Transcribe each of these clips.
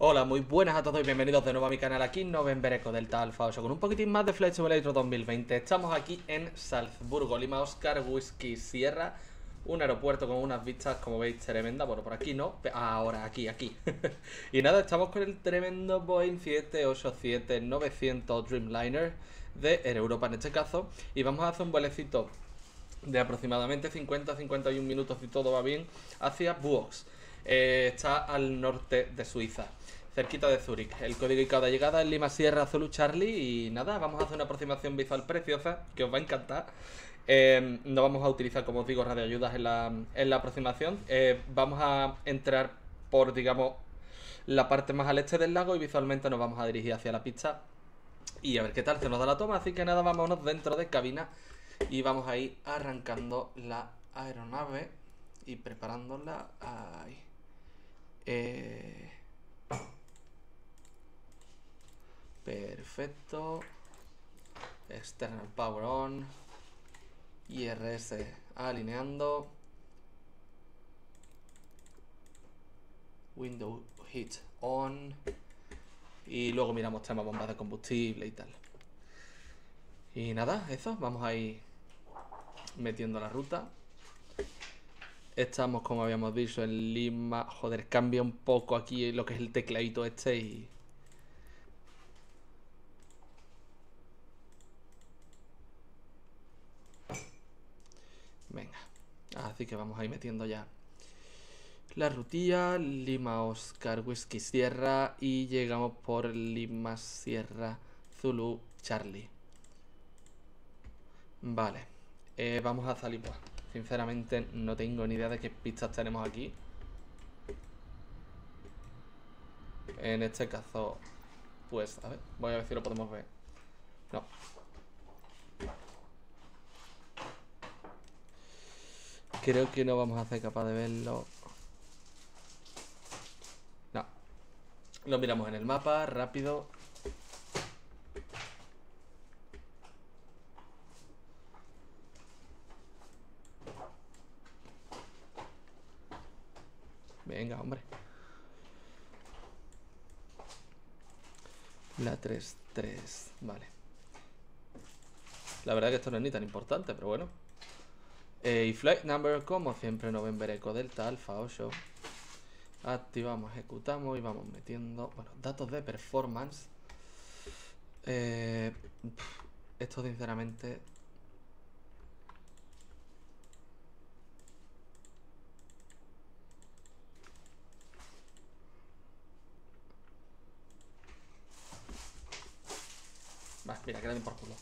Hola, muy buenas a todos y bienvenidos de nuevo a mi canal aquí en November Eco Delta Alfa 8 con un poquitín más de Flight Simulator 2020. Estamos aquí en Salzburgo, Lima Oscar Whisky Sierra, un aeropuerto con unas vistas, como veis, tremenda. Bueno, por aquí no, ahora aquí, aquí. y nada, estamos con el tremendo Boeing 787-900 Dreamliner de Europa en este caso y vamos a hacer un vuelecito de aproximadamente 50-51 minutos si todo va bien hacia Buox. Eh, está al norte de Suiza cerquita de Zurich. El código ICAO de llegada es Lima Sierra Zulu Charlie y nada, vamos a hacer una aproximación visual preciosa que os va a encantar. Eh, no vamos a utilizar, como os digo, radioayudas en la, en la aproximación. Eh, vamos a entrar por, digamos, la parte más al este del lago y visualmente nos vamos a dirigir hacia la pista y a ver qué tal se nos da la toma. Así que nada, vámonos dentro de cabina y vamos a ir arrancando la aeronave y preparándola. Ahí. Eh... Perfecto. External power on. IRS alineando. Window heat on. Y luego miramos tema bombas de combustible y tal. Y nada, eso. Vamos a ir metiendo la ruta. Estamos, como habíamos dicho, en Lima. Joder, cambia un poco aquí lo que es el tecladito este y Así que vamos a ir metiendo ya la rutilla, Lima Oscar Whisky Sierra y llegamos por Lima Sierra Zulu Charlie. Vale, eh, vamos a salir. Sinceramente no tengo ni idea de qué pistas tenemos aquí. En este caso, pues, a ver, voy a ver si lo podemos ver. No, Creo que no vamos a ser capaz de verlo. No. Lo miramos en el mapa, rápido. Venga, hombre. La 3-3, vale. La verdad que esto no es ni tan importante, pero bueno. Eh, y flight number, como siempre, November Eco Delta Alpha 8. Activamos, ejecutamos y vamos metiendo, bueno, datos de performance. Eh, esto sinceramente... mira, que por culo.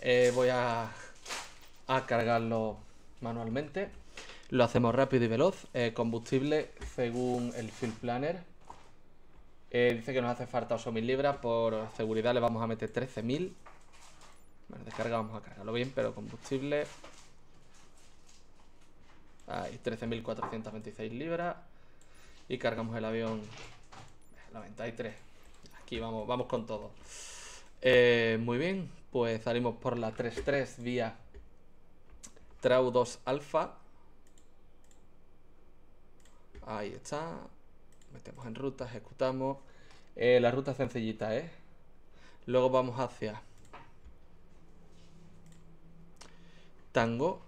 Eh, voy a, a cargarlo manualmente. Lo hacemos rápido y veloz. Eh, combustible según el Fuel Planner. Eh, dice que nos hace falta 8.000 libras. Por seguridad le vamos a meter 13.000. Bueno, descarga vamos a cargarlo bien, pero combustible... Ahí, 13.426 libras. Y cargamos el avión... 93. Aquí vamos, vamos con todo. Eh, muy bien, pues salimos por la 3.3 vía Trau 2 alfa. Ahí está. Metemos en ruta, ejecutamos. Eh, la ruta es sencillita, ¿eh? Luego vamos hacia Tango,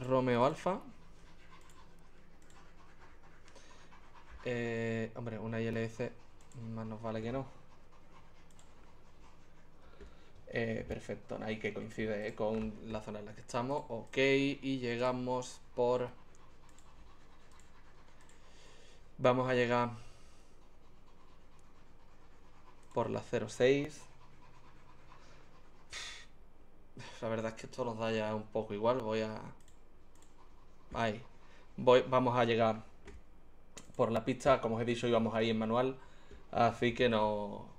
Romeo Alfa. Eh, hombre, una ILS más nos vale que no. Eh, perfecto, ahí que coincide con la zona en la que estamos. Ok, y llegamos por... Vamos a llegar por la 06. La verdad es que esto nos da ya un poco igual. Voy a... Ahí. Voy, vamos a llegar por la pista. Como os he dicho, íbamos ahí en manual. Así que no,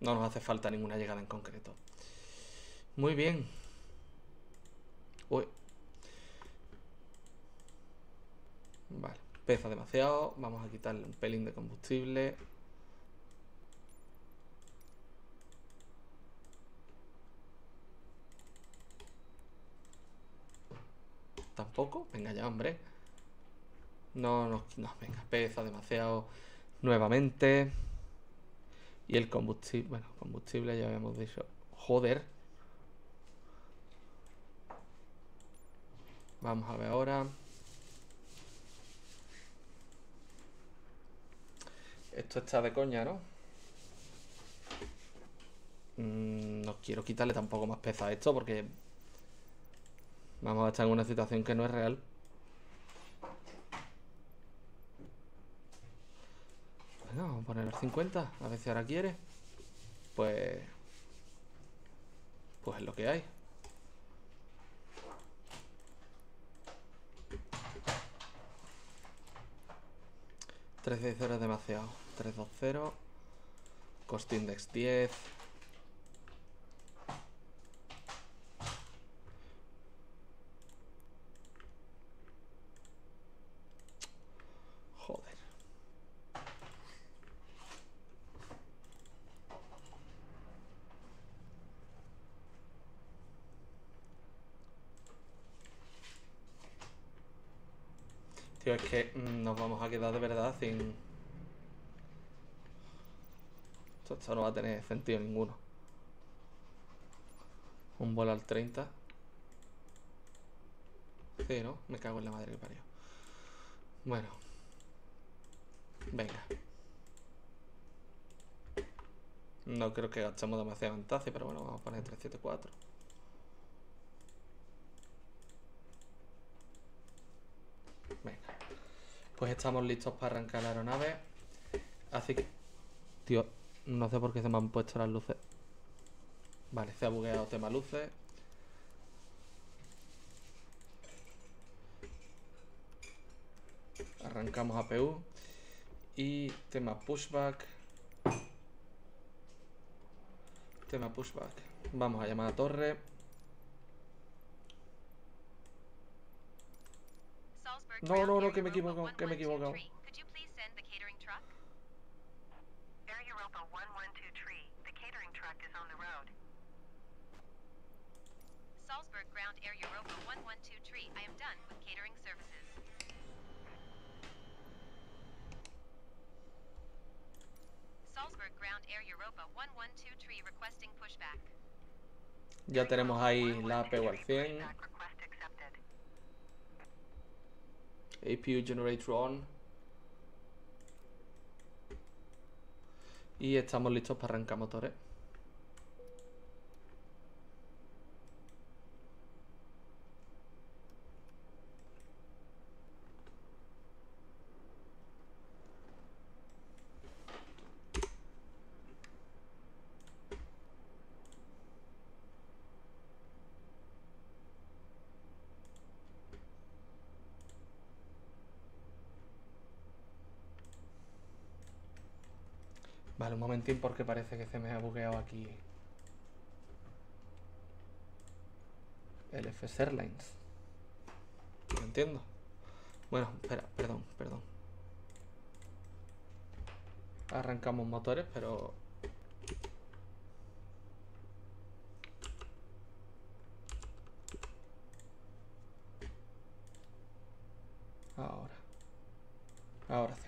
no nos hace falta ninguna llegada en concreto. Muy bien. Uy. Vale, pesa demasiado. Vamos a quitarle un pelín de combustible. ¿Tampoco? Venga ya, hombre. No, no, no, venga, pesa demasiado. Nuevamente. Y el combustible, bueno, combustible ya habíamos dicho. Joder. Vamos a ver ahora. Esto está de coña, ¿no? Mm, no quiero quitarle tampoco más peso a esto porque vamos a estar en una situación que no es real. Vamos a poner el 50, a ver si ahora quiere. Pues... Pues es lo que hay. Tres de 0 es demasiado. 3, 2, 0. Cost index 10. es que mm, nos vamos a Esto, no va a tener sentido ninguno. Un bolo al 30. Sí, ¿no? Me cago en la madre que parió. Bueno. Venga. No creo que gastemos demasiada ventaja, pero bueno, vamos a poner 374. Pues estamos listos para arrancar la aeronave. Así que... Tío, no sé por qué se me han puesto las luces. Vale, se ha bugueado tema luces. Arrancamos APU. Y tema pushback. Tema pushback. Vamos a llamar a torre. No, no, no, que me equivoco, que me equivoco. Air Europa 112 the catering truck is on the road. Salzburg Ground Air Europa 112 I am done with catering services. Salzburg Ground Air Europa 112 requesting pushback. Ya tenemos ahí la APU al 100. APU generator on. Y estamos listos para arrancar motores. Vale, un momentín porque parece que se me ha bugueado aquí el FS Airlines. No entiendo. Bueno, espera, perdón, perdón. Arrancamos motores, pero... Ahora. Ahora sí.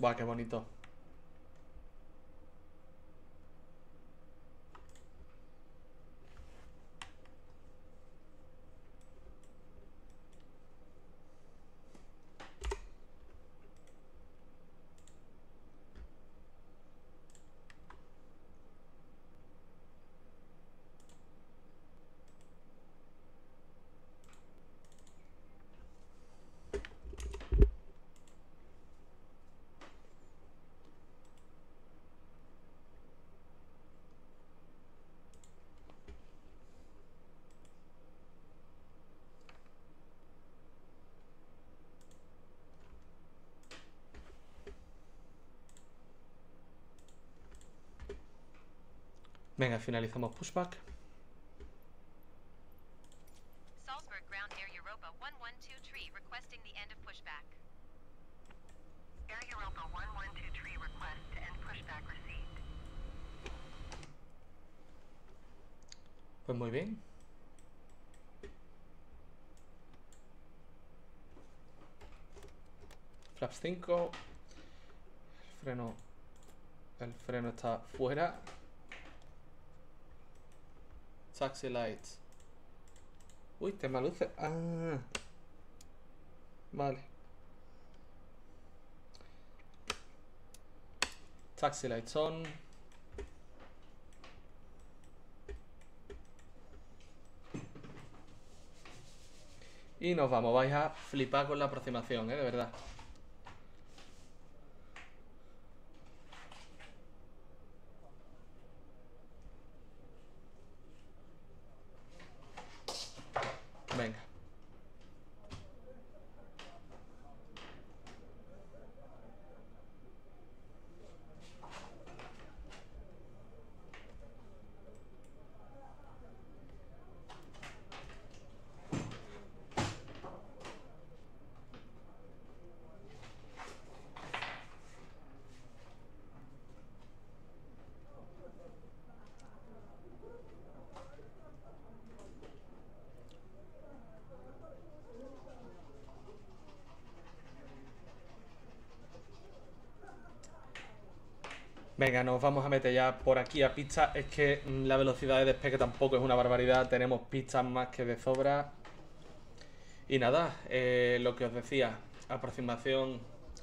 112 tree request to end pushback received. Pues muy bien. Flaps 5. El freno. El freno está fuera. Taxi lights. Uy, tema luces. Ah. Vale. Taxi lights on. Y nos vamos, vais a flipar con la aproximación, ¿eh? De verdad. Venga. Venga, nos vamos a meter ya por aquí a pista. Es que mm, la velocidad de despegue tampoco es una barbaridad. Tenemos pistas más que de sobra. Y nada, eh, lo que os decía, aproximación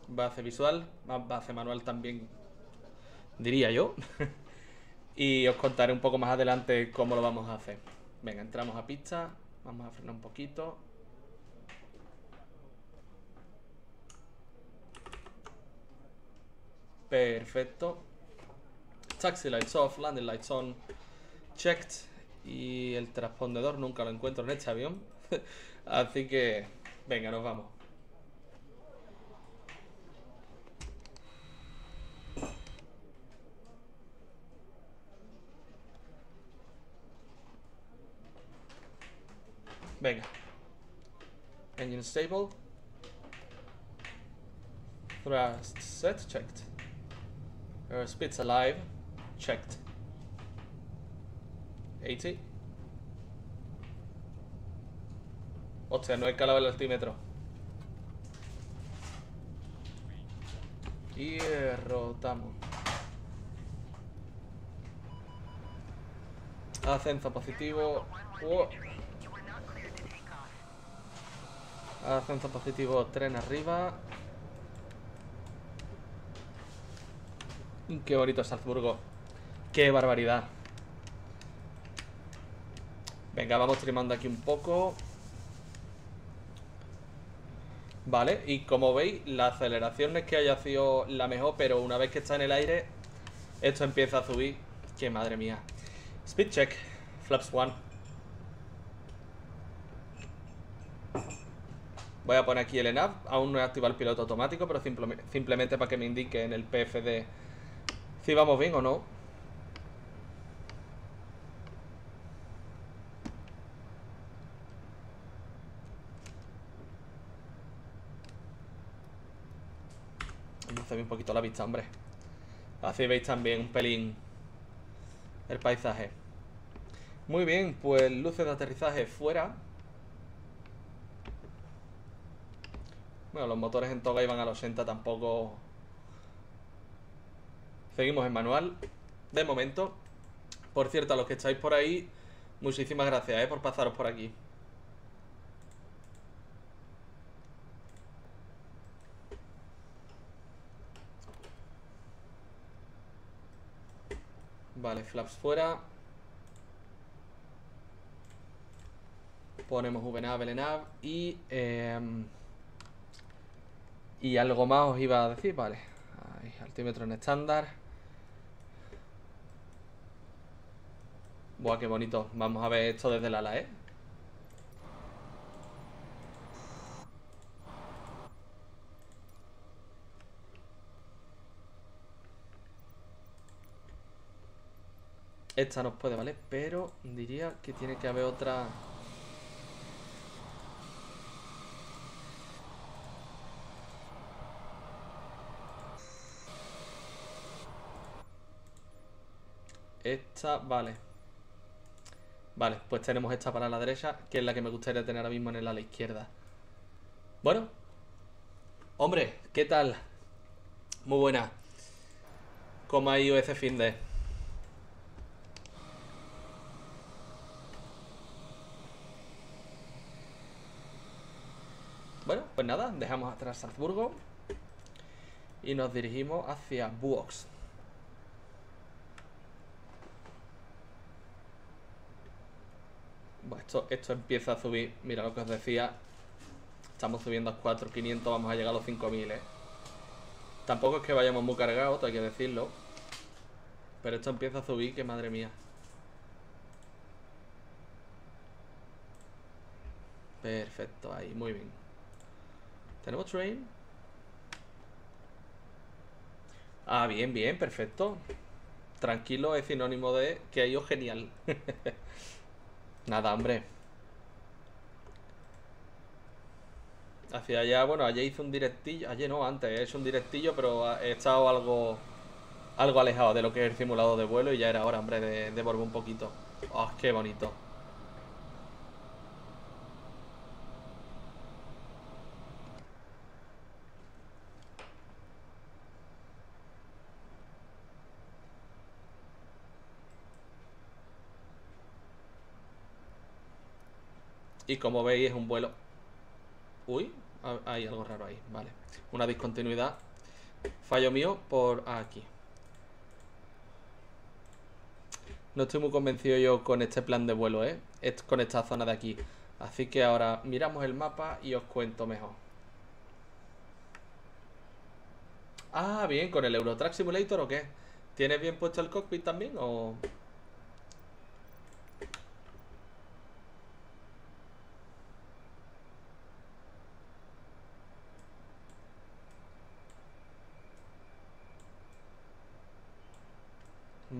base visual, base manual también, diría yo. y os contaré un poco más adelante cómo lo vamos a hacer. Venga, entramos a pista, vamos a frenar un poquito. Perfecto. Taxi lights off, landing lights on, checked. Y el transpondedor nunca lo encuentro en este avión. Así que, venga, nos vamos. Venga. Engine stable. Thrust set, checked. Airspeed's alive, checked. 80. Hostia, no he calado el altímetro. Y rotamos. Ascenso positivo. Oh. Ascenso positivo, tren arriba. Qué bonito Salzburgo. Qué barbaridad. Venga, vamos trimando aquí un poco. Vale, y como veis, la aceleración no es que haya sido la mejor, pero una vez que está en el aire, esto empieza a subir. Que madre mía. Speed check, flaps 1. Voy a poner aquí el ENAV. Aún no he activado el piloto automático, pero simple- simplemente para que me indique en el PFD si vamos bien o no. Un poquito la vista, hombre. Así veis también un pelín el paisaje. Muy bien, pues luces de aterrizaje fuera. Bueno, los motores en toga iban a los 80, tampoco... Seguimos en manual, de momento. Por cierto, a los que estáis por ahí, muchísimas gracias eh, por pasaros por aquí. Vale, flaps fuera. Ponemos VNAV, LNAV y... em, y algo más os iba a decir, vale. Altímetro en estándar. Buah, qué bonito. Vamos a ver esto desde el ala, ¿eh? Esta nos puede, ¿vale? Pero diría que tiene que haber otra... Esta, vale. Vale, pues tenemos esta para la derecha, que es la que me gustaría tener ahora mismo en el ala izquierda. Bueno. Hombre, ¿qué tal? Muy buena. ¿Cómo ha ido ese fin de...? Bueno, pues nada, dejamos atrás Salzburgo y nos dirigimos hacia Buox. Bueno, esto, esto empieza a subir. Mira lo que os decía. Estamos subiendo a 4.500, vamos a llegar a los 5.000, ¿eh? Tampoco es que vayamos muy cargados, hay que decirlo. Pero esto empieza a subir, que madre mía. Perfecto, ahí, muy bien. ¿Tenemos train? Ah, bien, bien, perfecto. Tranquilo es sinónimo de que ha ido genial. Nada, hombre. Hacia allá, bueno, ayer hice un directillo. Ayer no, antes he un directillo, pero he estado algo algo alejado de lo que es el simulado de vuelo y ya era hora, hombre, de, de un poquito. ¡Oh, qué bonito! Y como veis es un vuelo... Uy, ha- hay algo raro ahí, vale. Una discontinuidad. Fallo mío por aquí. No estoy muy convencido yo con este plan de vuelo, ¿eh? Con esta zona de aquí. Así que ahora miramos el mapa y os cuento mejor. Ah, bien, ¿con el Eurotrack Simulator o qué? ¿Tienes bien puesto el cockpit también o...?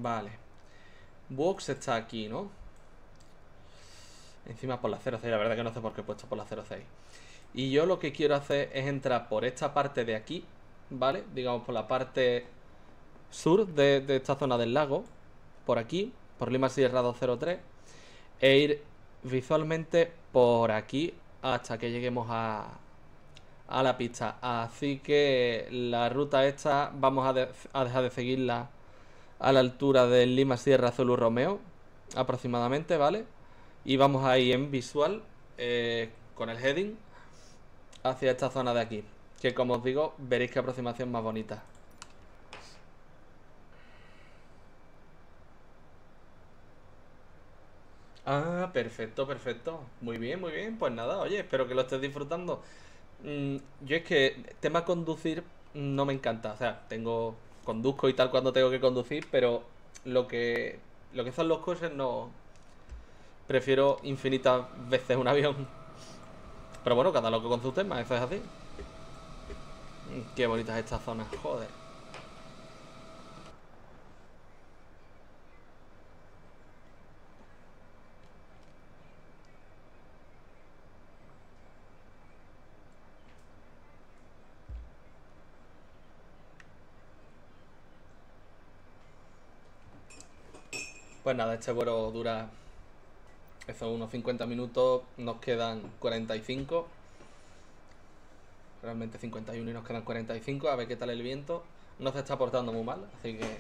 Vale. Box está aquí, ¿no? Encima por la 06, la verdad que no sé por qué he puesto por la 06. Y yo lo que quiero hacer es entrar por esta parte de aquí, ¿vale? Digamos por la parte sur de, esta zona del lago, por aquí, por Lima Sierra 203, e ir visualmente por aquí hasta que lleguemos a, a la pista. Así que la ruta esta vamos a dejar de seguirla a la altura del Lima Sierra Zulu Romeo, aproximadamente, ¿vale? Y vamos a ir en visual eh, con el heading hacia esta zona de aquí. Que como os digo, veréis qué aproximación más bonita. Ah, perfecto, perfecto. Muy bien, muy bien. Pues nada, oye, espero que lo estés disfrutando. Mm, yo es que tema conducir no me encanta. O sea, tengo conduzco y tal cuando tengo que conducir, pero lo que lo que son los coches no prefiero infinitas veces un avión. Pero bueno, cada loco con sus temas, eso es así. Mm, Qué bonitas estas zonas, joder. Pues nada, este vuelo dura eso, unos 50 minutos, nos quedan 45. Realmente 51 y nos quedan 45, a ver qué tal el viento. No se está portando muy mal, así que...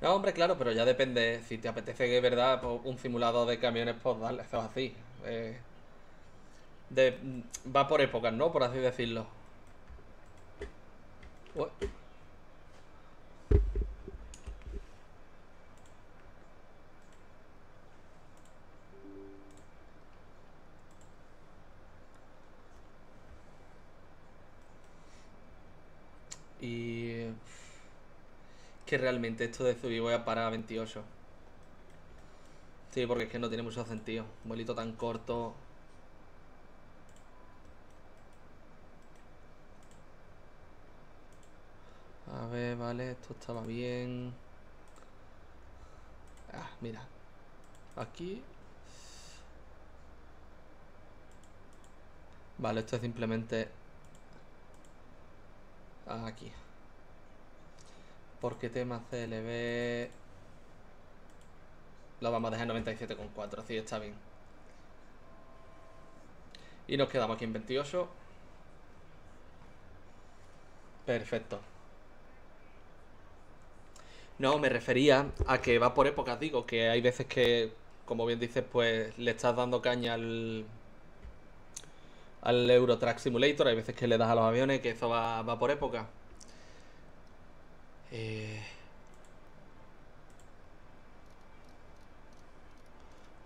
No, hombre, claro, pero ya depende, si te apetece que verdad pues, un simulador de camiones, pues dale, eso es así. Eh, de- va por épocas, ¿no? Por así decirlo. Ué. Que realmente esto de subir voy a parar a 28. Sí, porque es que no tiene mucho sentido. Un vuelito tan corto. A ver, vale, esto estaba bien. Ah, mira. Aquí. Vale, esto es simplemente aquí. Porque tema CLB lo vamos a dejar en 97,4, así está bien. Y nos quedamos aquí en 28. Perfecto. No, me refería a que va por épocas, digo, que hay veces que, como bien dices, pues le estás dando caña al, al Euro Truck Simulator, hay veces que le das a los aviones, que eso va, va por época. Eh...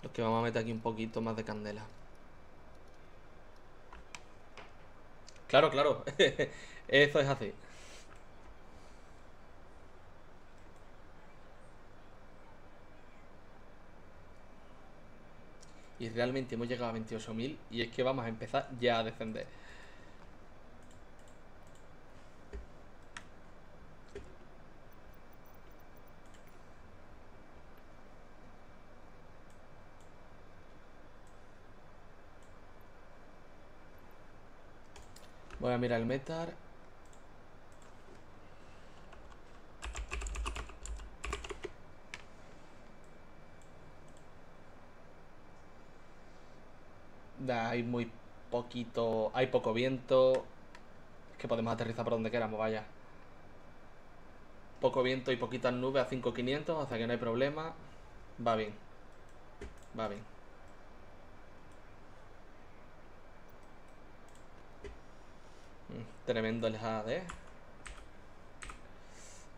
Lo que vamos a meter aquí un poquito más de candela. Claro, claro. Eso es así. Y realmente hemos llegado a 28.000 y es que vamos a empezar ya a descender. Voy a mirar el metar. Da, hay muy poquito, hay poco viento. Es que podemos aterrizar por donde queramos, vaya. Poco viento y poquitas nubes a 5500, o sea que no hay problema. Va bien. Va bien. Mm, Tremendo el HAD.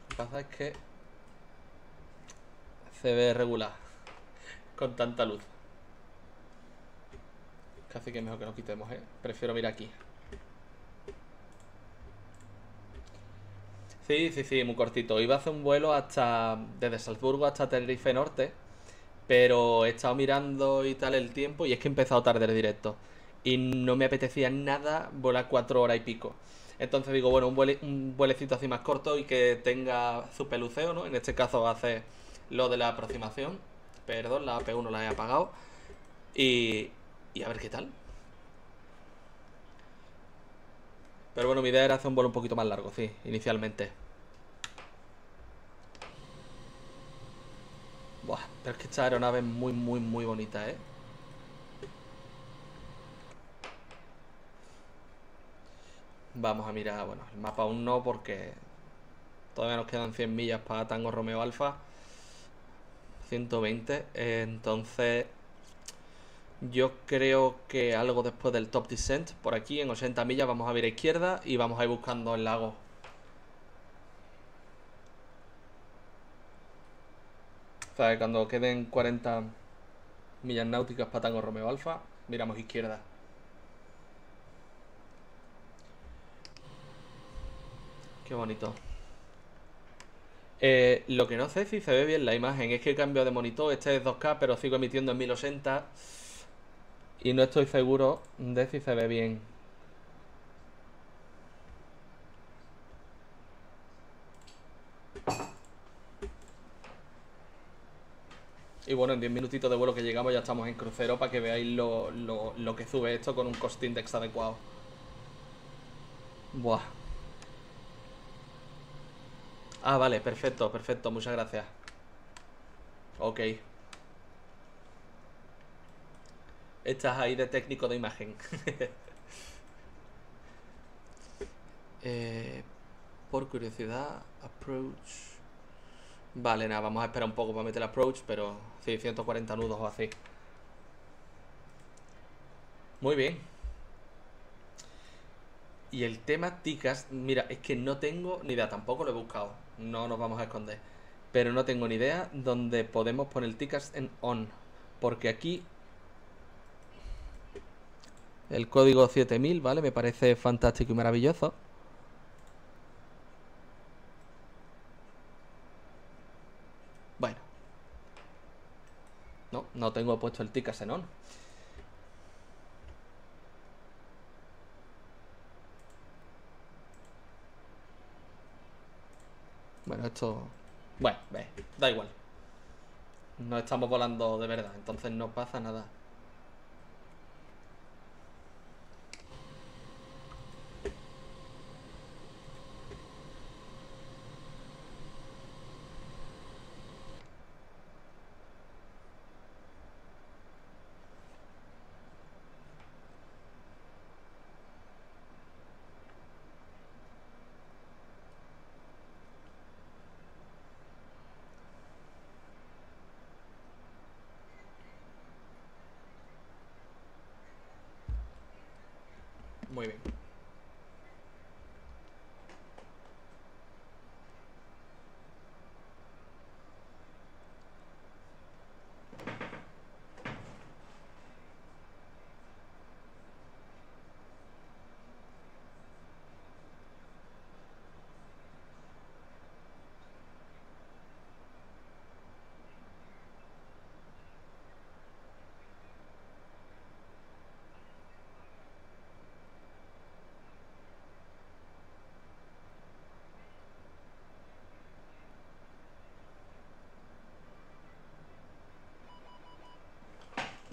Lo que pasa es que se ve regular con tanta luz. Casi que mejor que nos quitemos, ¿eh? Prefiero mirar aquí. Sí, sí, sí, muy cortito. Iba a hacer un vuelo hasta desde Salzburgo hasta Tenerife Norte, pero he estado mirando y tal el tiempo y es que he empezado tarde el directo y no me apetecía nada volar cuatro horas y pico. Entonces digo, bueno, un, vuele- un vuelecito así más corto y que tenga su peluceo, ¿no? En este caso hacer lo de la aproximación. Perdón, la AP1 la he apagado. Y, y a ver qué tal. Pero bueno, mi idea era hacer un vuelo un poquito más largo, sí, inicialmente. Buah, pero es que esta aeronave es muy, muy, muy bonita, ¿eh? Vamos a mirar, bueno, el mapa aún no porque todavía nos quedan 100 millas para Tango Romeo Alfa. 120, eh, entonces yo creo que algo después del top descent, por aquí en 80 millas vamos a ver a izquierda y vamos a ir buscando el lago. O sea, cuando queden 40 millas náuticas para Tango Romeo Alfa, miramos izquierda. Qué bonito. Eh, lo que no sé si se ve bien la imagen es que cambio de monitor. Este es 2K, pero sigo emitiendo en 1080. Y no estoy seguro de si se ve bien. Y bueno, en 10 minutitos de vuelo que llegamos ya estamos en crucero para que veáis lo, lo, lo que sube esto con un cost index adecuado. Buah. Ah, vale, perfecto, perfecto, muchas gracias. Ok. Estás ahí de técnico de imagen. Eh, por curiosidad, approach. Vale, nada, vamos a esperar un poco para meter el approach, pero sí, 140 nudos o así. Muy bien. Y el tema ticas, mira, es que no tengo ni idea, tampoco lo he buscado, no nos vamos a esconder. Pero no tengo ni idea dónde podemos poner ticas en on. Porque aquí el código 7000, ¿vale? Me parece fantástico y maravilloso. Bueno. No, no tengo puesto el ticas en on. Esto... Bueno, ve, da igual. No estamos volando de verdad, entonces no pasa nada. Muy bien.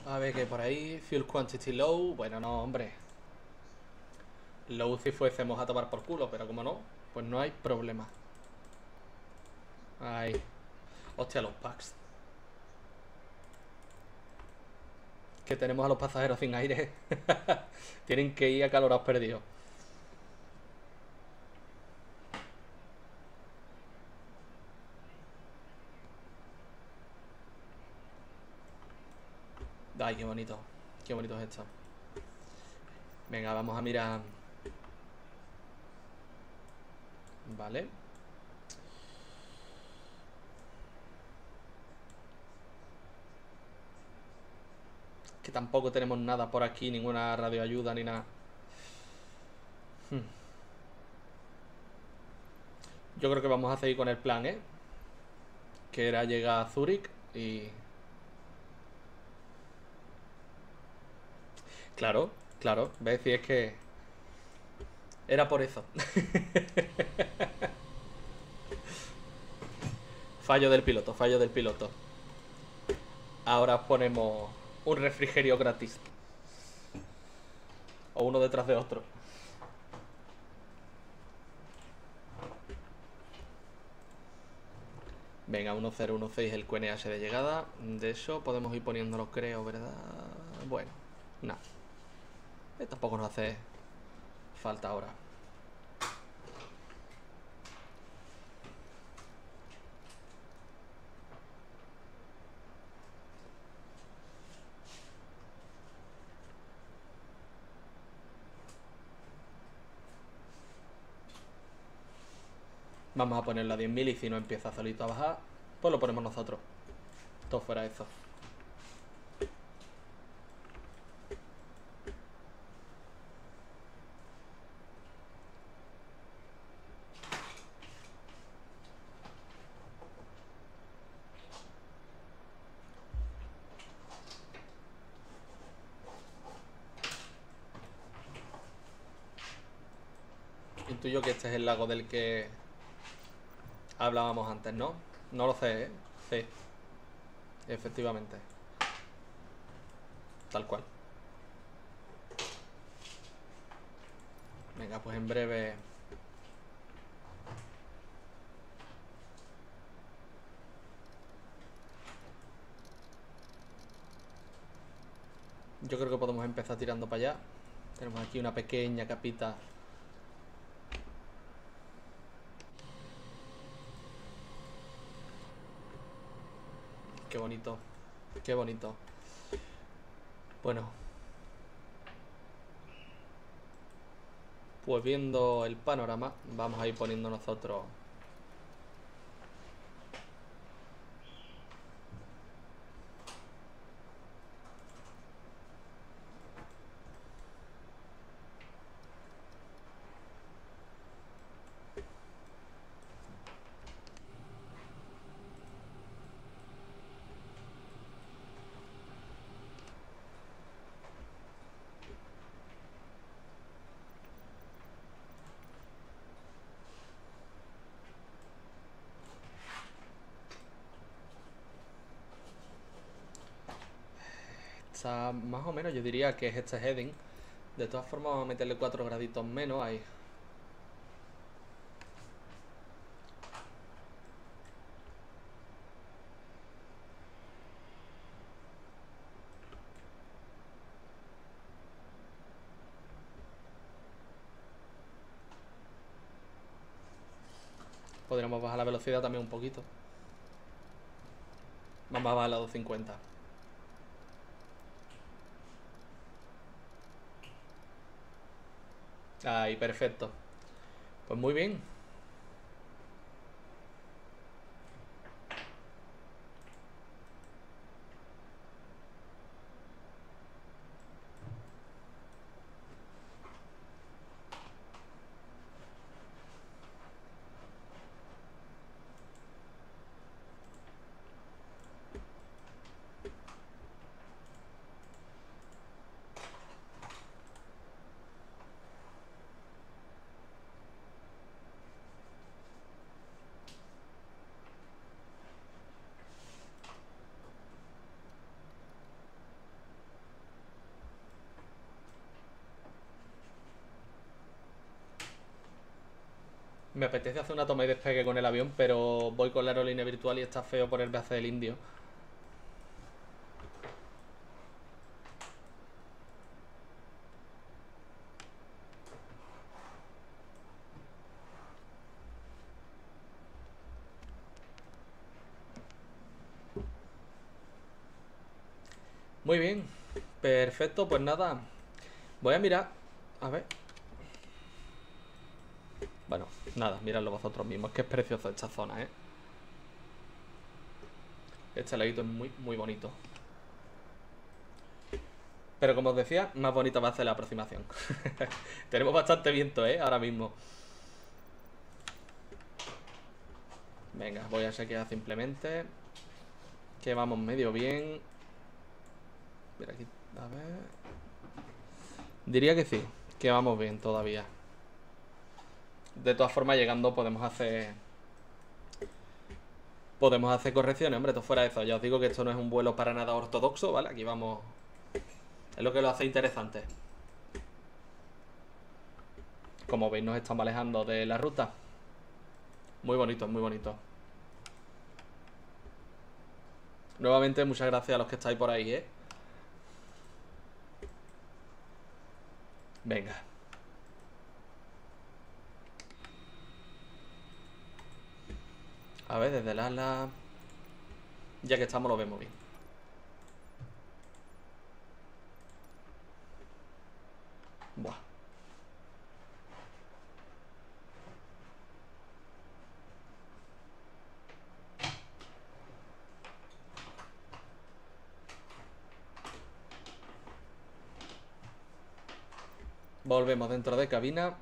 A ver que por ahí, fuel quantity low. Bueno, no, hombre. Low si fuésemos a tomar por culo, pero como no, pues no hay problema. Ay. Hostia, los packs. Que tenemos a los pasajeros sin aire. Tienen que ir a calorados perdidos. Ay, qué bonito. Qué bonito es esto. Venga, vamos a mirar. Vale. Que tampoco tenemos nada por aquí, ninguna radioayuda ni nada. Hmm. Yo creo que vamos a seguir con el plan, ¿eh? Que era llegar a Zurich y Claro, claro. ¿Ves? Si es que. Era por eso. fallo del piloto, fallo del piloto. Ahora ponemos un refrigerio gratis. O uno detrás de otro. Venga, 1016 el QNH de llegada. De eso podemos ir poniéndolo, creo, ¿verdad? Bueno, nada. Eh, tampoco nos hace falta ahora. Vamos a ponerlo a 10.000 y si no empieza solito a bajar, pues lo ponemos nosotros. Todo fuera eso. Intuyo que este es el lago del que hablábamos antes, ¿no? No lo sé, ¿eh? Sí. Efectivamente. Tal cual. Venga, pues en breve... Yo creo que podemos empezar tirando para allá. Tenemos aquí una pequeña capita Qué Qué bonito. Bueno. Pues viendo el panorama, vamos a ir poniendo nosotros más o menos, yo diría que es este heading. De todas formas, vamos a meterle 4 graditos menos ahí. Podríamos bajar la velocidad también un poquito. Vamos a bajar a 250. Ahí, perfecto. Pues muy bien. Me apetece hacer una toma y despegue con el avión, pero voy con la aerolínea virtual y está feo ponerme a hacer el indio. Muy bien, perfecto, pues nada. Voy a mirar, a ver. Bueno, nada, miradlo vosotros mismos, que es precioso esta zona, ¿eh? Este laguito es muy, muy bonito. Pero como os decía, más bonita va a ser la aproximación. Tenemos bastante viento, ¿eh? Ahora mismo. Venga, voy a chequear simplemente. Que vamos medio bien. Mira aquí, a ver. Diría que sí, que vamos bien todavía. De todas formas, llegando podemos hacer... Podemos hacer correcciones, hombre, todo fuera de eso. Ya os digo que esto no es un vuelo para nada ortodoxo, ¿vale? Aquí vamos... Es lo que lo hace interesante. Como veis, nos estamos alejando de la ruta. Muy bonito, muy bonito. Nuevamente, muchas gracias a los que estáis por ahí, ¿eh? Venga. A ver, desde el ala... Ya que estamos lo vemos bien. Buah. Volvemos dentro de cabina.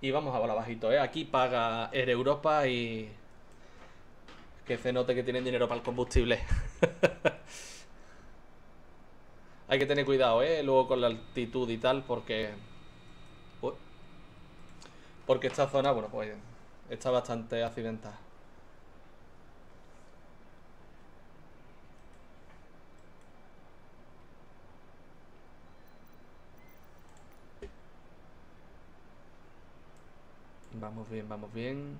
Y vamos a volar bajito, ¿eh? Aquí paga Air Europa y... Que se note que tienen dinero para el combustible. Hay que tener cuidado, ¿eh? Luego con la altitud y tal, porque... Porque esta zona, bueno, pues está bastante accidentada. Vamos bien, vamos bien.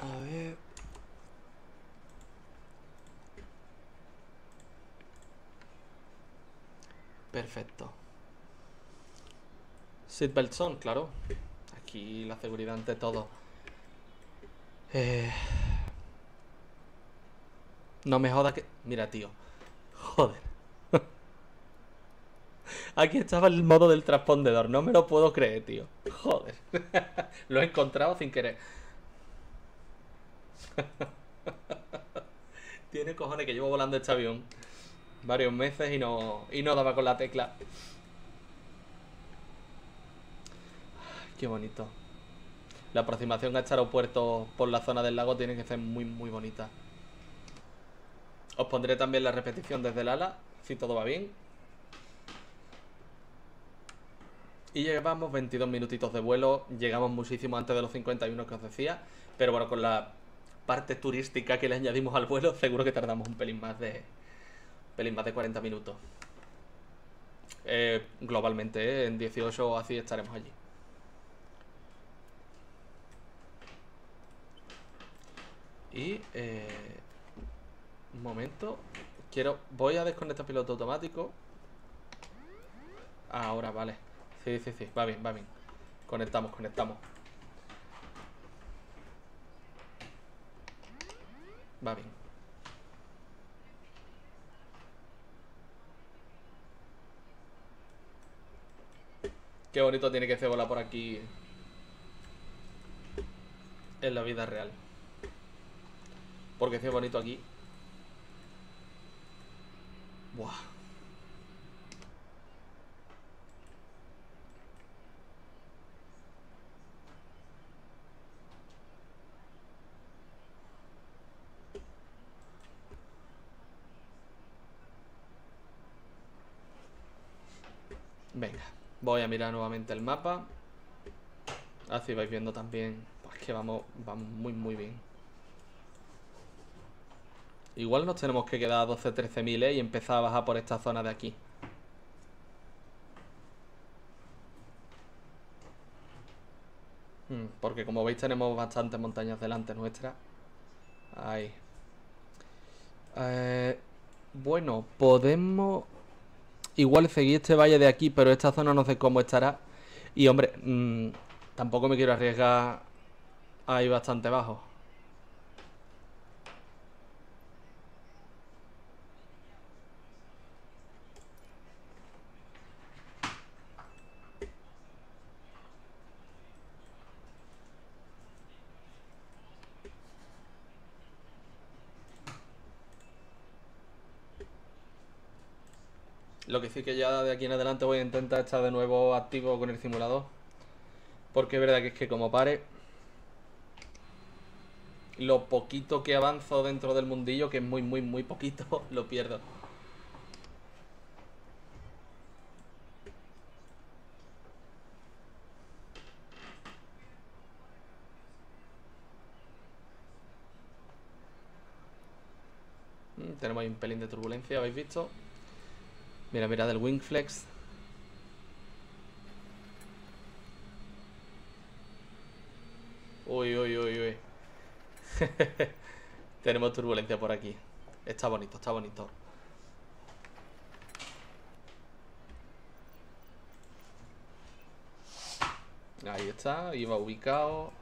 A ver. Perfecto. Seatbelt on, claro. Aquí la seguridad ante todo. Eh... No me jodas que... Mira, tío. Joder. Aquí estaba el modo del transpondedor. No me lo puedo creer, tío. Joder. lo he encontrado sin querer. Tiene cojones que llevo volando este avión varios meses y no, y no daba con la tecla. Qué bonito. La aproximación a este aeropuerto por la zona del lago tiene que ser muy, muy bonita. Os pondré también la repetición desde el ala, si todo va bien. Y llevamos 22 minutitos de vuelo, llegamos muchísimo antes de los 51 que os decía, pero bueno, con la parte turística que le añadimos al vuelo, seguro que tardamos un pelín más de, un pelín más de 40 minutos. Eh, globalmente, eh, en 18 o así estaremos allí. Y eh, un momento, quiero, voy a desconectar piloto automático. Ahora, vale. Sí, sí, sí, va bien, va bien. Conectamos, conectamos. Va bien. Qué bonito tiene que ser volar por aquí en la vida real. Porque es bonito aquí. Buah. Venga, voy a mirar nuevamente el mapa. Así vais viendo también pues que vamos, vamos muy muy bien. Igual nos tenemos que quedar a 12-13 mil ¿eh? y empezar a bajar por esta zona de aquí. Hmm, porque como veis tenemos bastantes montañas delante nuestras. Ahí. Eh, bueno, podemos... Igual seguir este valle de aquí, pero esta zona no sé cómo estará. Y hombre, mm, tampoco me quiero arriesgar ahí bastante bajo. Lo que sí que ya de aquí en adelante voy a intentar estar de nuevo activo con el simulador. Porque es verdad que es que como pare... Lo poquito que avanzo dentro del mundillo, que es muy, muy, muy poquito, lo pierdo. Mm, Tenemos ahí un pelín de turbulencia, ¿habéis visto? Mira, mira del Wingflex. Uy, uy, uy, uy. Tenemos turbulencia por aquí. Está bonito, está bonito. Ahí está, iba ubicado.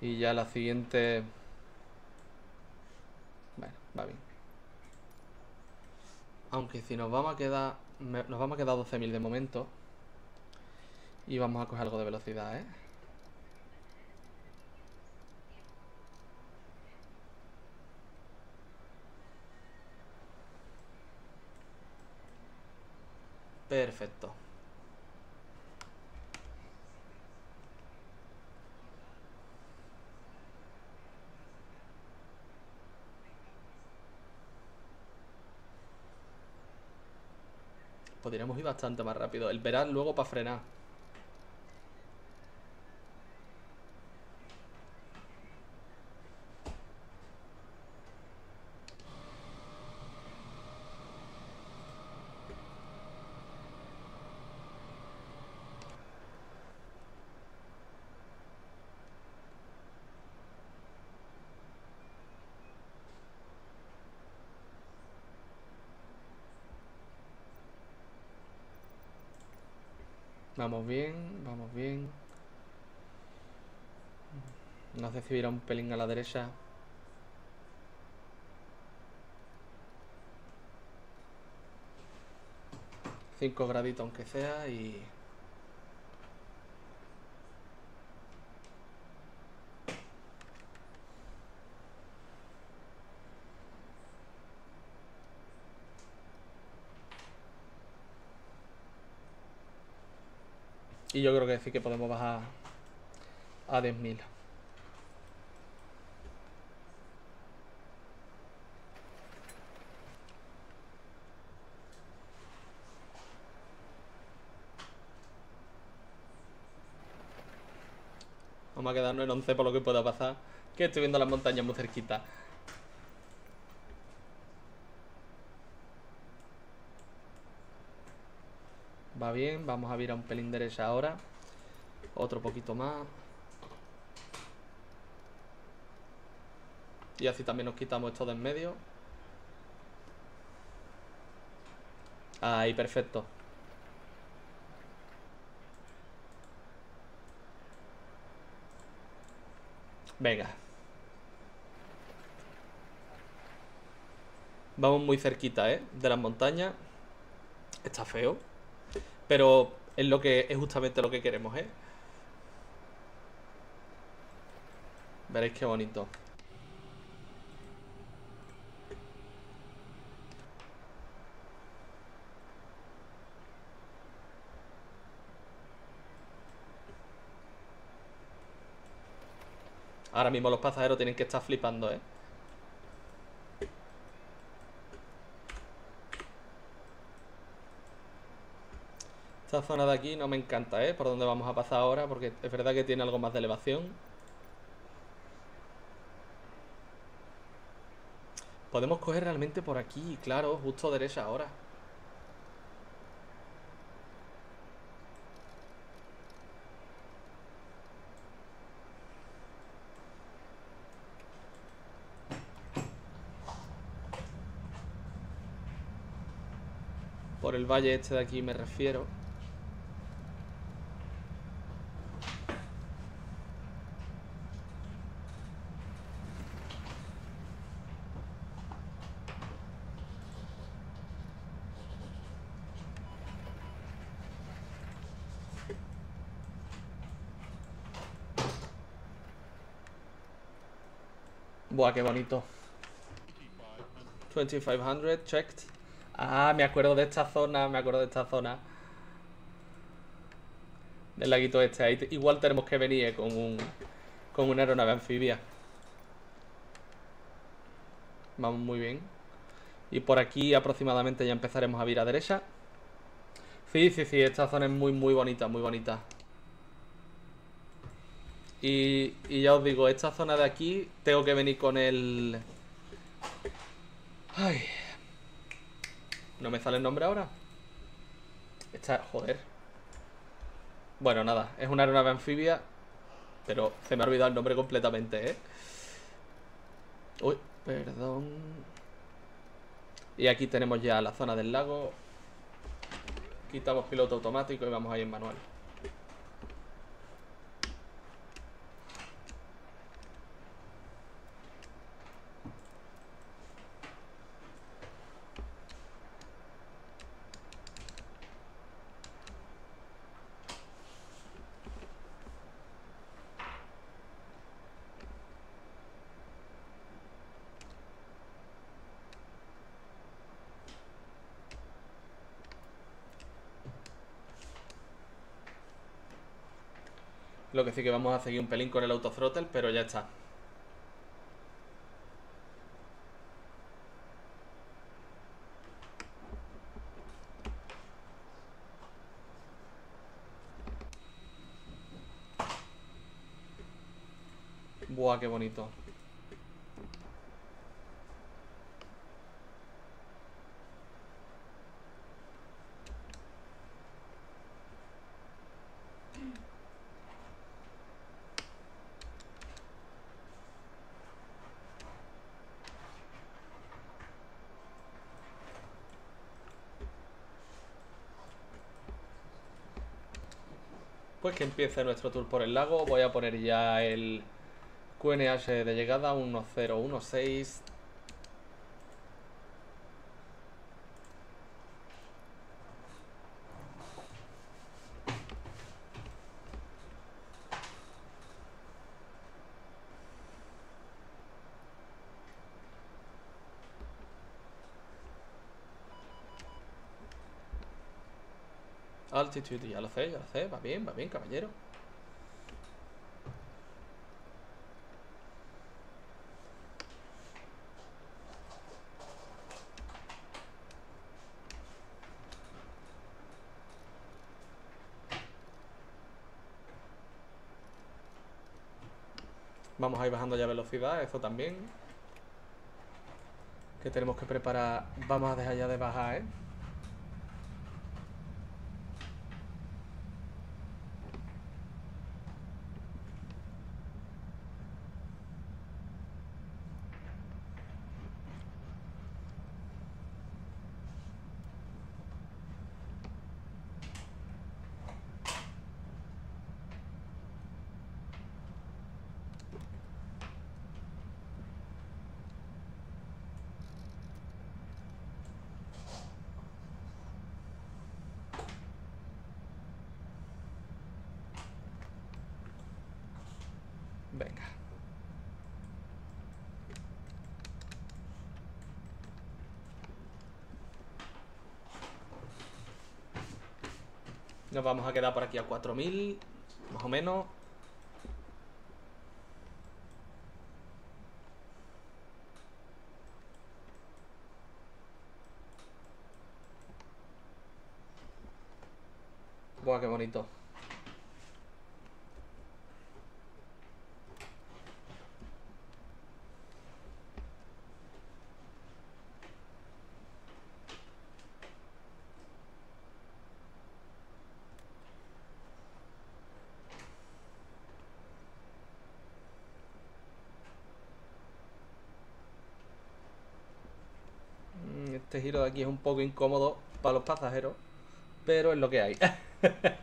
Y ya la siguiente... Bueno, va bien. Aunque si nos vamos a quedar... nos vamos a quedar 12.000 de momento. Y vamos a coger algo de velocidad, ¿eh? Perfecto. Podríamos ir bastante más rápido. El verán luego para frenar. Vamos bien, vamos bien. No sé si hubiera un pelín a la derecha. Cinco graditos aunque sea y... Y yo creo que sí que podemos bajar a 10.000. Vamos a quedarnos en 11 por lo que pueda pasar. Que estoy viendo las montañas muy cerquita. Va bien, vamos a virar un pelín derecha ahora. Otro poquito más. Y así también nos quitamos esto de en medio. Ahí, perfecto. Venga. Vamos muy cerquita, ¿eh? De las montañas. Está feo. Pero es lo que es justamente lo que queremos, ¿eh? Veréis qué bonito. Ahora mismo los pasajeros tienen que estar flipando, ¿eh? Esta zona de aquí no me encanta, ¿eh? Por donde vamos a pasar ahora, porque es verdad que tiene algo más de elevación. Podemos coger realmente por aquí, claro, justo derecha ahora. Por el valle este de aquí me refiero. Buah, qué bonito. 2500 checked. Ah, me acuerdo de esta zona, me acuerdo de esta zona. Del laguito este. Ahí igual tenemos que venir eh, con un con una aeronave anfibia. Vamos muy bien. Y por aquí aproximadamente ya empezaremos a vir a derecha. Sí, sí, sí, esta zona es muy, muy bonita, muy bonita. Y, y ya os digo, esta zona de aquí tengo que venir con el... Ay. ¿No me sale el nombre ahora? Esta... Joder. Bueno, nada, es una aeronave anfibia, pero se me ha olvidado el nombre completamente, ¿eh? Uy, perdón. Y aquí tenemos ya la zona del lago. Quitamos piloto automático y vamos ahí en manual. Lo que sí que vamos a seguir un pelín con el autothrottle, pero ya está. Buah, qué bonito. Pues que empiece nuestro tour por el lago. Voy a poner ya el QNH de llegada 1016. Altitude, ya lo sé, ya lo sé. Va bien, va bien, caballero. Vamos a ir bajando ya velocidad, eso también. Que tenemos que preparar... Vamos a dejar ya de bajar, ¿eh? Nos vamos a quedar por aquí a 4000, más o menos. Buah, qué bonito. Mm, Este giro de aquí es un poco incómodo para los pasajeros, pero es lo que hay.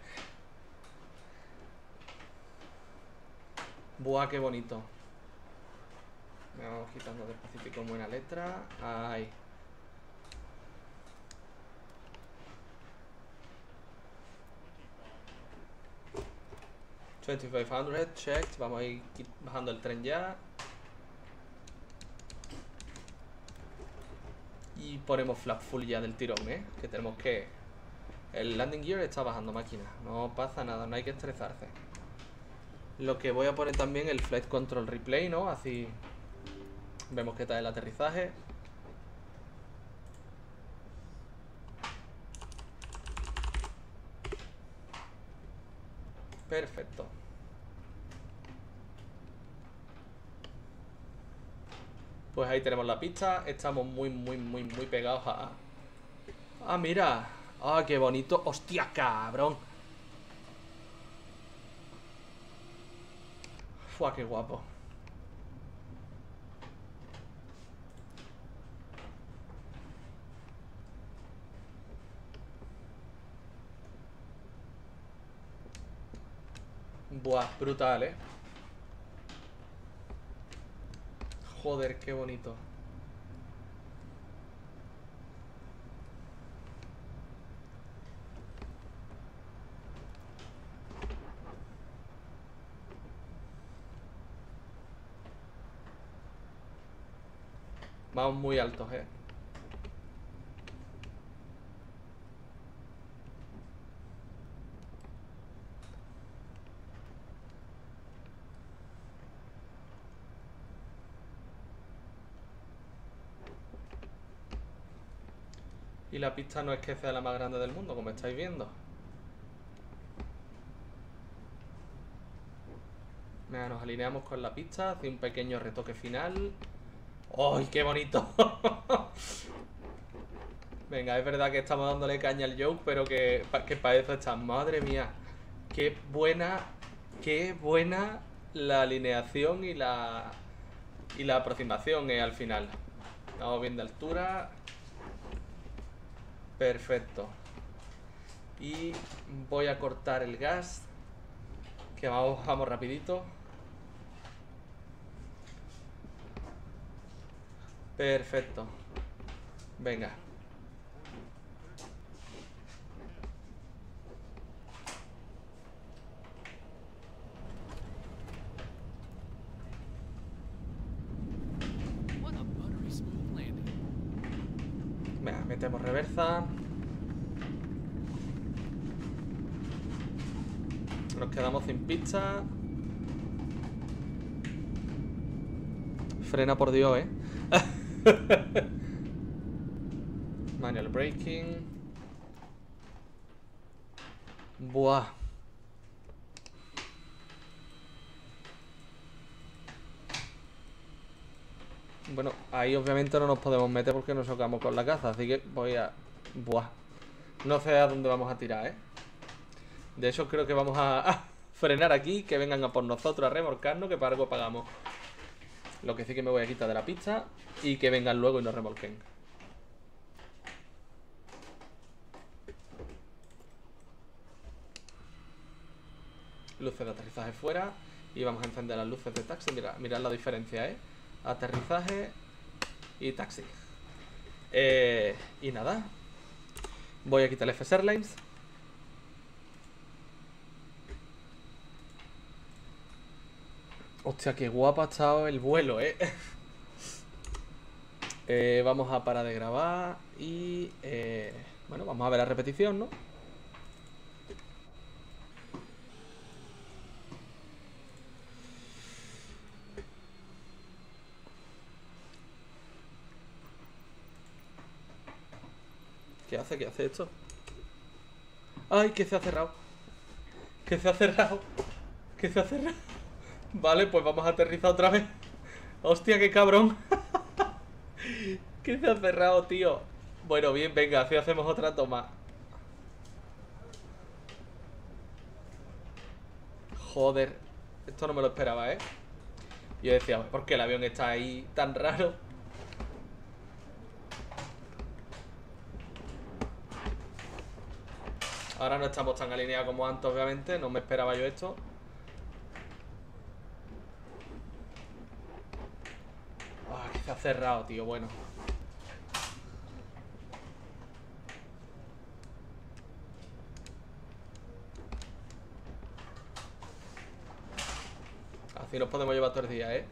Buah, qué bonito. Vamos quitando despacito con buena letra. Ahí. $2,500, checked. Vamos a ir bajando el tren ya. Y ponemos flap full ya del tirón, ¿eh? Que tenemos que... El landing gear está bajando máquina. No pasa nada, no hay que estresarse. Lo que voy a poner también el flight control replay, ¿no? Así vemos qué tal el aterrizaje. Perfecto. Pues ahí tenemos la pista. Estamos muy, muy, muy, muy pegados a... Ah, mira. Ah, qué bonito. Hostia, cabrón. Fua, qué guapo. Buah, brutal, eh. Joder, qué bonito. Vamos muy altos, eh. La pista no es que sea la más grande del mundo, como estáis viendo. Mira, nos alineamos con la pista, hace un pequeño retoque final. ¡Ay, qué bonito! Venga, es verdad que estamos dándole caña al joke, pero que, que para eso está. Madre mía, qué buena, qué buena la alineación y la y la aproximación eh, al final. Estamos bien de altura. Perfecto. Y voy a cortar el gas. Que vamos, vamos rapidito. Perfecto. Venga. What a buttery smooth landing. Venga, Nos quedamos sin pista. Frena por Dios, eh. Manual braking. Buah. Bueno, ahí obviamente no nos podemos meter porque nos chocamos con la caza, así que voy a... Buah. No sé a dónde vamos a tirar, ¿eh? De hecho, creo que vamos a, a frenar aquí, que vengan a por nosotros a remolcarnos, que para algo pagamos. Lo que sí que me voy a quitar de la pista y que vengan luego y nos remolquen. Luces de aterrizaje fuera y vamos a encender las luces de taxi. Mira, mirad la diferencia, ¿eh? Aterrizaje y taxi. Eh, y nada. Voy a quitar el FS Airlines. Hostia, qué guapa ha estado el vuelo, ¿eh? Eh, vamos a parar de grabar y... eh, bueno, vamos a ver la repetición, ¿no? ¿Qué hace? ¿Qué hace esto? ¡Ay, que se ha cerrado! ¡Que se ha cerrado! ¡Que se ha cerrado! Vale, pues vamos a aterrizar otra vez. ¡Hostia, qué cabrón! que se ha cerrado, tío. Bueno, bien, venga, así hacemos otra toma. Joder, esto no me lo esperaba, ¿eh? Yo decía, ¿por qué el avión está ahí tan raro? Ahora no estamos tan alineados como antes, obviamente. No me esperaba yo esto. Ah, que se ha cerrado, tío. Bueno. Así nos podemos llevar todo el día, ¿eh?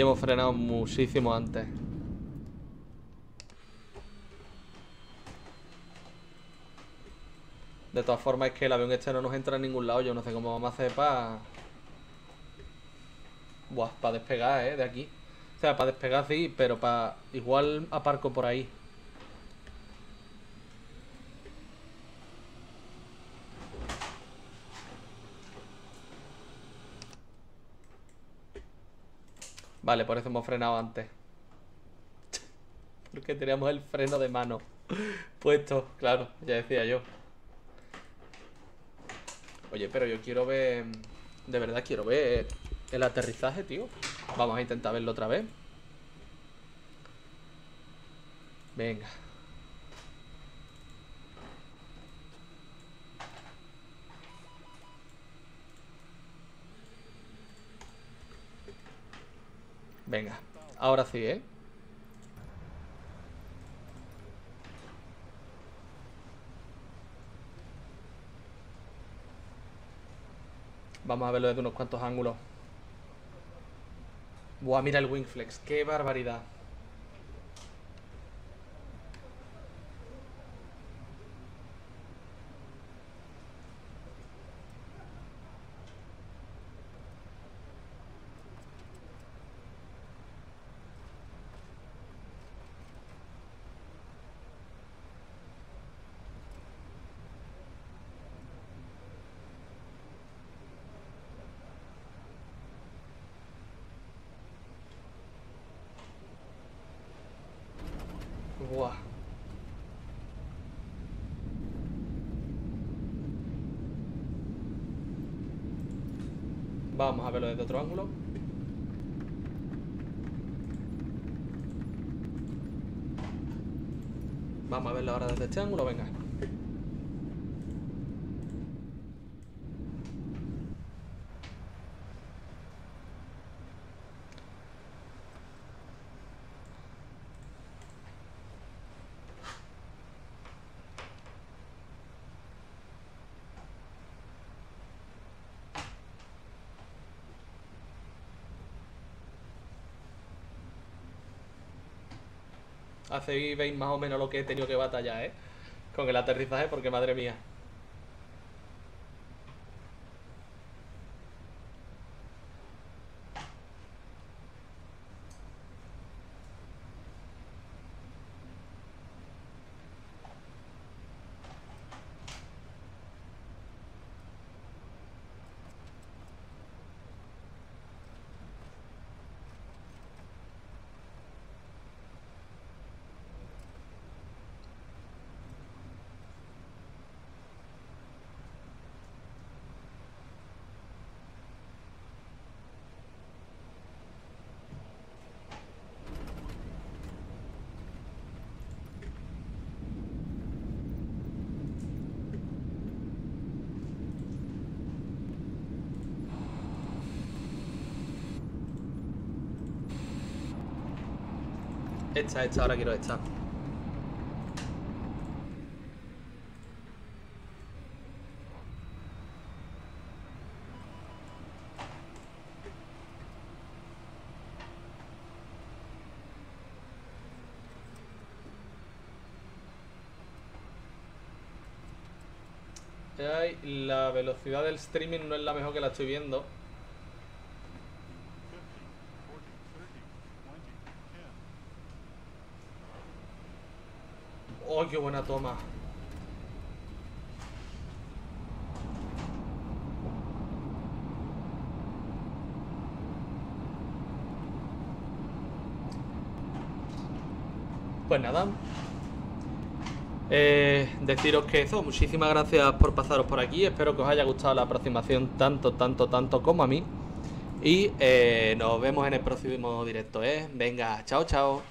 Hemos frenado muchísimo antes. De todas formas, es que el avión este no nos entra en ningún lado. Yo no sé cómo vamos a hacer para... Buah, para despegar, ¿eh? De aquí. O sea, para despegar sí, pero para... Igual aparco por ahí. Vale, por eso hemos frenado antes. Porque teníamos el freno de mano puesto, claro, ya decía yo. Oye, pero yo quiero ver... De verdad quiero ver el aterrizaje, tío. Vamos a intentar verlo otra vez. Venga. Venga, ahora sí, ¿eh? Vamos a verlo desde unos cuantos ángulos. Buah, mira el Wingflex, qué barbaridad. Buah. Vamos a verlo desde otro ángulo. Vamos a verlo ahora desde este ángulo, venga. Así veis más o menos lo que he tenido que batallar, ¿eh? Con el aterrizaje, porque madre mía. Esta, ahora quiero esta. La velocidad del streaming no es la mejor que la estoy viendo. 50, 40, 30, 20, 10. ¡Oh, qué buena toma! Pues nada. Eh, deciros que eso, muchísimas gracias por pasaros por aquí. Espero que os haya gustado la aproximación tanto, tanto, tanto como a mí. Y eh, nos vemos en el próximo directo, ¿eh? Venga, chao, chao.